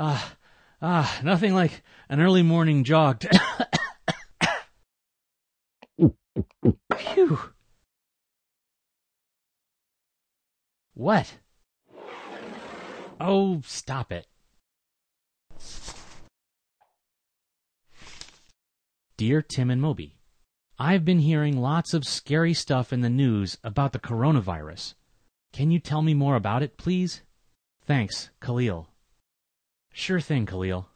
Ah, ah, nothing like an early morning jog. Phew. What? Oh, stop it. Dear Tim and Moby, I've been hearing lots of scary stuff in the news about the coronavirus. Can you tell me more about it, please? Thanks, Khalil. Sure thing, Khalil.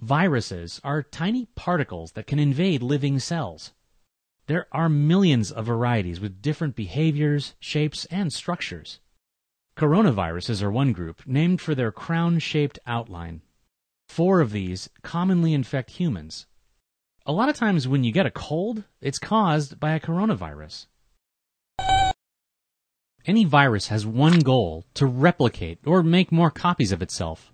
Viruses are tiny particles that can invade living cells. There are millions of varieties with different behaviors, shapes, and structures. Coronaviruses are one group, named for their crown shaped outline. Four of these commonly infect humans. A lot of times when you get a cold, it's caused by a coronavirus. Any virus has one goal to replicate or make more copies of itself.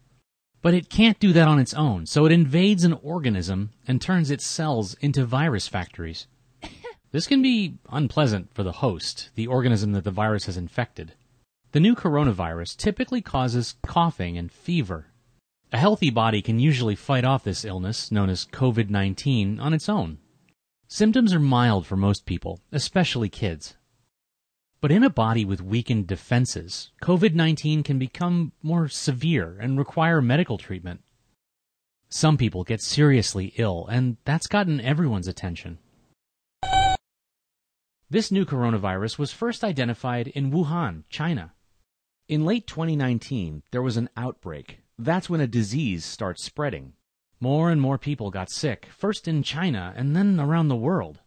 But it can't do that on its own, so it invades an organism and turns its cells into virus factories. This can be unpleasant for the host, the organism that the virus has infected. The new coronavirus typically causes coughing and fever. A healthy body can usually fight off this illness, known as COVID 19, on its own. Symptoms are mild for most people, especially kids. But in a body with weakened defenses, COVID 19 can become more severe and require medical treatment. Some people get seriously ill, and that's gotten everyone's attention. This new coronavirus was first identified in Wuhan, China. In late 2019, there was an outbreak. That's when a disease starts spreading. More and more people got sick, first in China and then around the world.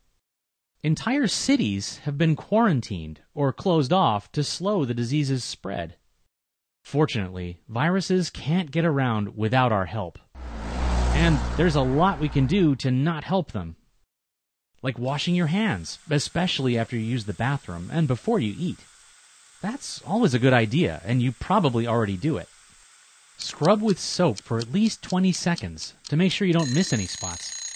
Entire cities have been quarantined or closed off to slow the disease's spread. Fortunately, viruses can't get around without our help. And there's a lot we can do to not help them like washing your hands, especially after you use the bathroom and before you eat. That's always a good idea, and you probably already do it. Scrub with soap for at least 20 seconds to make sure you don't miss any spots.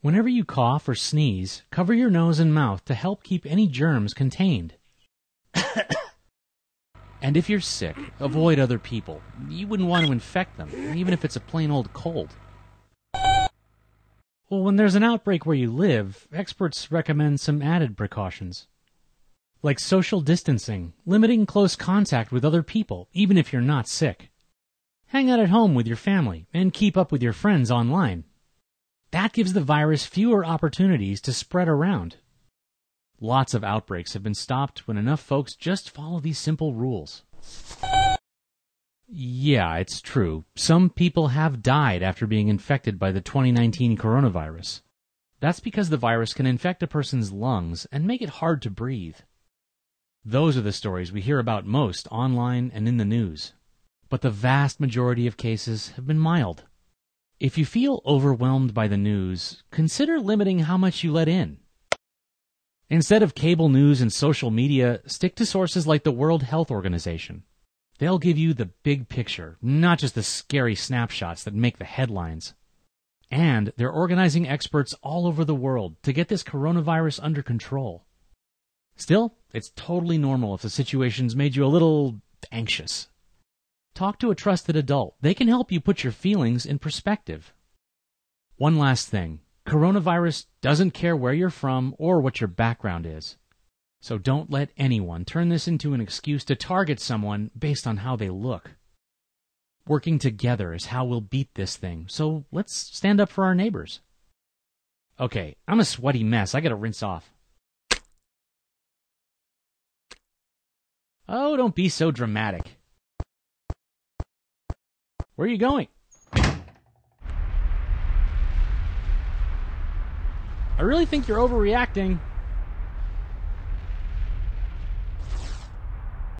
Whenever you cough or sneeze, cover your nose and mouth to help keep any germs contained. and if you're sick, avoid other people. You wouldn't want to infect them, even if it's a plain old cold. Well, when there's an outbreak where you live, experts recommend some added precautions. Like social distancing, limiting close contact with other people, even if you're not sick. Hang out at home with your family, and keep up with your friends online. That gives the virus fewer opportunities to spread around. Lots of outbreaks have been stopped when enough folks just follow these simple rules. Yeah, it's true. Some people have died after being infected by the 2019 coronavirus. That's because the virus can infect a person's lungs and make it hard to breathe. Those are the stories we hear about most online and in the news. But the vast majority of cases have been mild. If you feel overwhelmed by the news, consider limiting how much you let in. Instead of cable news and social media, stick to sources like the World Health Organization. They'll give you the big picture, not just the scary snapshots that make the headlines. And they're organizing experts all over the world to get this coronavirus under control. Still, it's totally normal if the situation's made you a little anxious. Talk to a trusted adult. They can help you put your feelings in perspective. One last thing. Coronavirus doesn't care where you're from or what your background is. So don't let anyone turn this into an excuse to target someone based on how they look. Working together is how we'll beat this thing, so let's stand up for our neighbors. Okay, I'm a sweaty mess. I gotta rinse off. Oh, don't be so dramatic. Where are you going? I really think you're overreacting.